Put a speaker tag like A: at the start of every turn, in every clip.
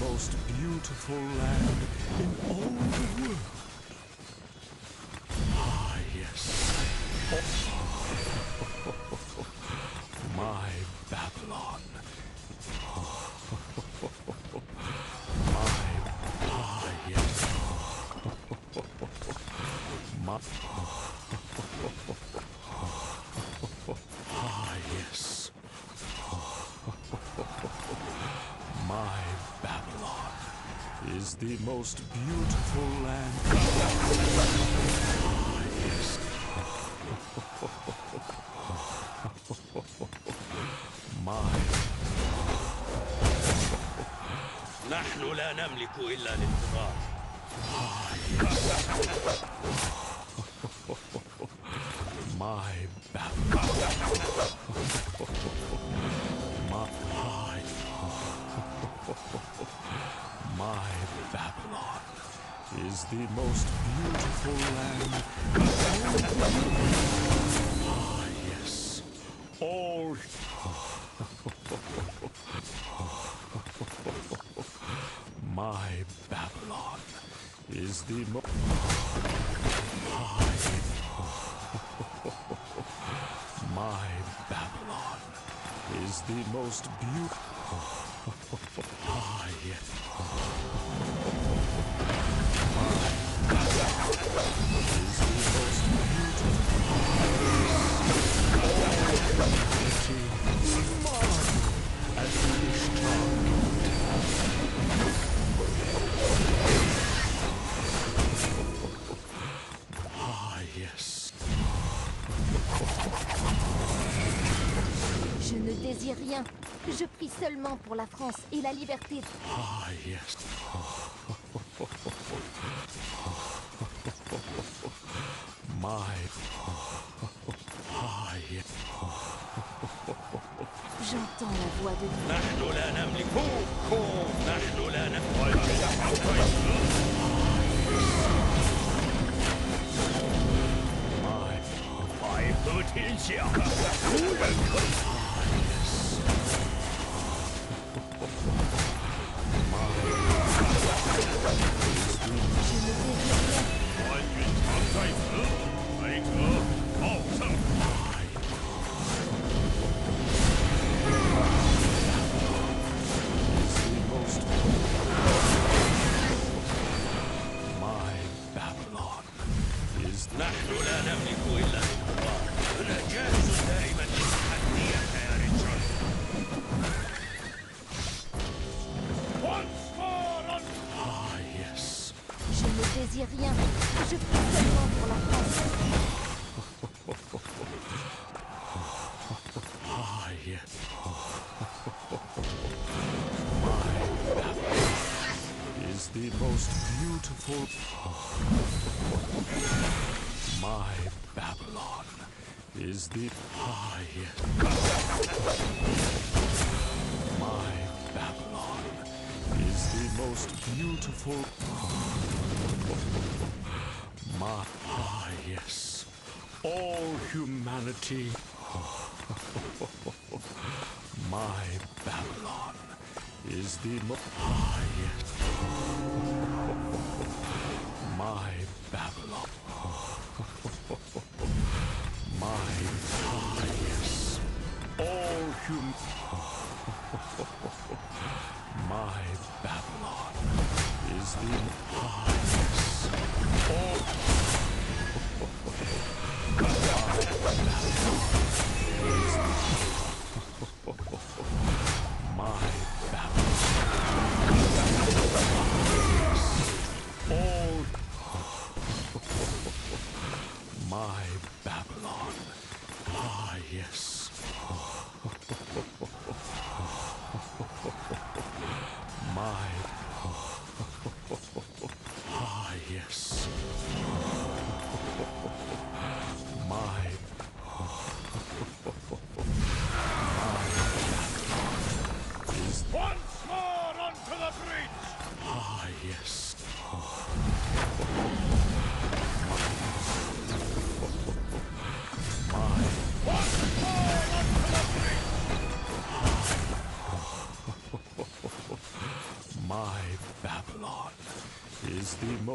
A: most beautiful land in all the world. Ah, yes. My Babylon. My, ah, yes. My, ah, yes. My Babylon is the most beautiful land. Ah, yes. My,
B: نحن لا نملك إلا الانتظار
A: my Babylon. My, my Babylon is the most beautiful land. Ah, yes. All. My Babylon is the most. My Babylon is the most beautiful.
C: rien. Je prie seulement pour la France et la liberté.
A: Ah, yes. My.
C: J'entends la voix de
A: the most beautiful. My Babylon is the. Yes. My Babylon is the most beautiful. My. Yes. All humanity. My Babylon is the ah. My Babylon. My Ah, yes.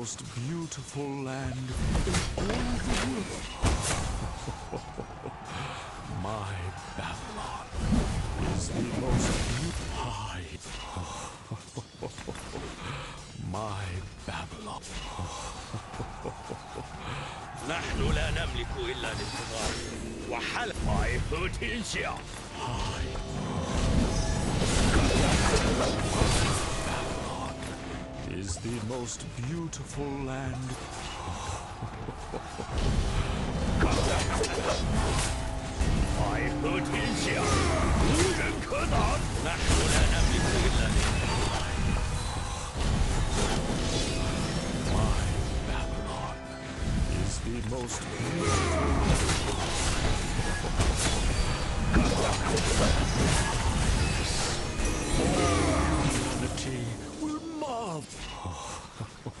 A: most beautiful land in all the world. My Babylon is the most beautiful. My Babylon.
B: نحن لا نملك إلا الانتظار وحل 海和
A: the most beautiful land. My Babylon is the most beautiful. ハハハハ。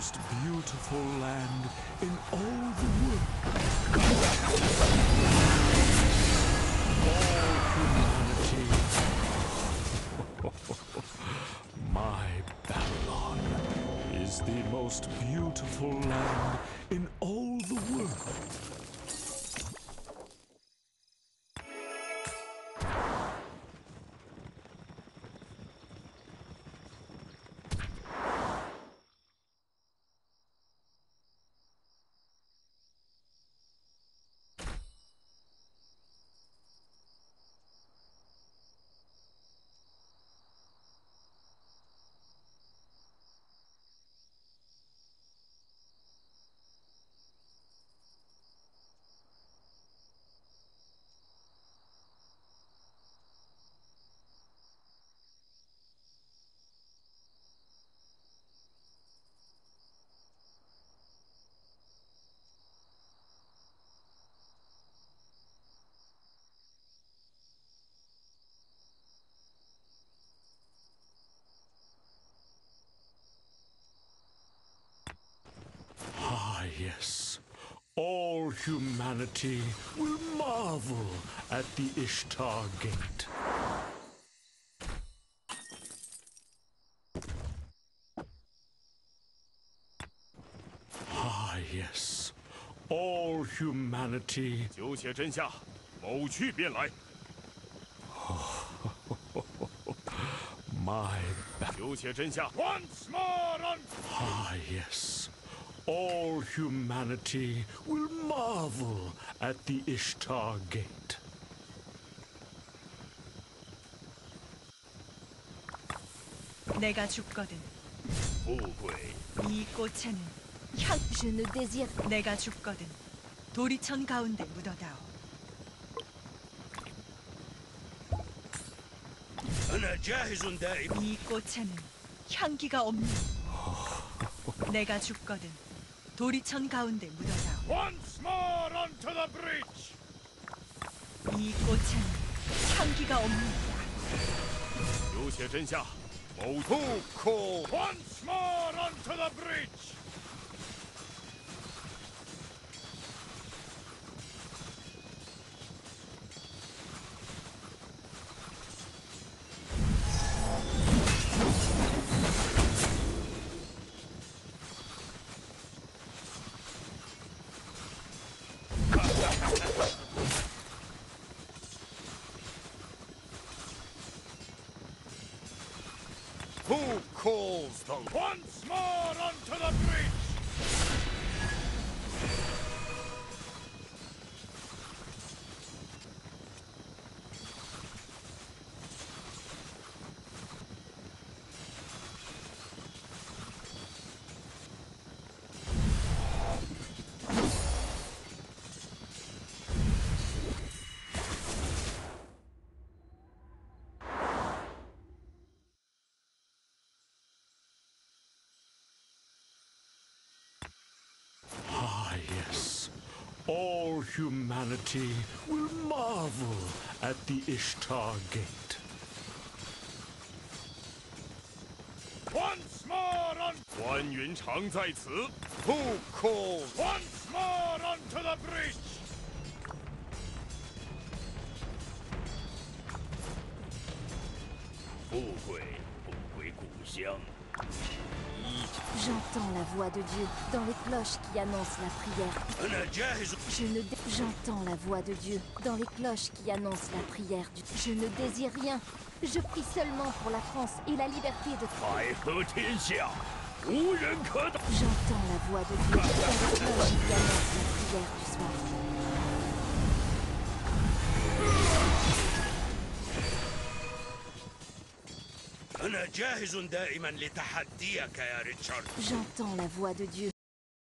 A: most beautiful land in all the world. All humanity. My Babylon is the most beautiful land in all the world. Ah, yes. All humanity will marvel at the Ishtar Gate. Ah, yes. All humanity
B: 九且真下，某去便来。
A: my ba-
B: 九且真下，Once more on
A: Ah, yes. All humanity will marvel at the Ishtar Gate.
D: 내가 죽거든
B: 富贵，
D: 이 꽃에는 향
C: Je ne désire
D: 내가 죽거든 도리천 가운데 묻어다오
B: أنا جاهز دائما.
D: 이 꽃에는 향기가 없는 내가 죽거든 도리천 가운데
B: 묻어라.
D: 이 꽃에는 향기가
B: 없는다. 요새 전사 모두 코. Once more onto the bridge.
A: all humanity will marvel at the Ishtar Gate.
B: Once more on... Guan Yun Chang Zai Ci. Who calls? Once more onto the breach! Fu Gui, Fu Gui Gu Xiang.
C: J'entends la voix de Dieu dans les cloches qui annoncent la prière. Je ne J'entends la voix de Dieu dans les cloches qui annoncent la prière du... Je ne désire rien. Je prie seulement pour la France et la liberté de... J'entends la voix de Dieu dans les cloches qui annoncent la prière du soir.
B: أنا جاهز دائما لتحديك يا ريتشارد.
C: J'entends la voix de Dieu.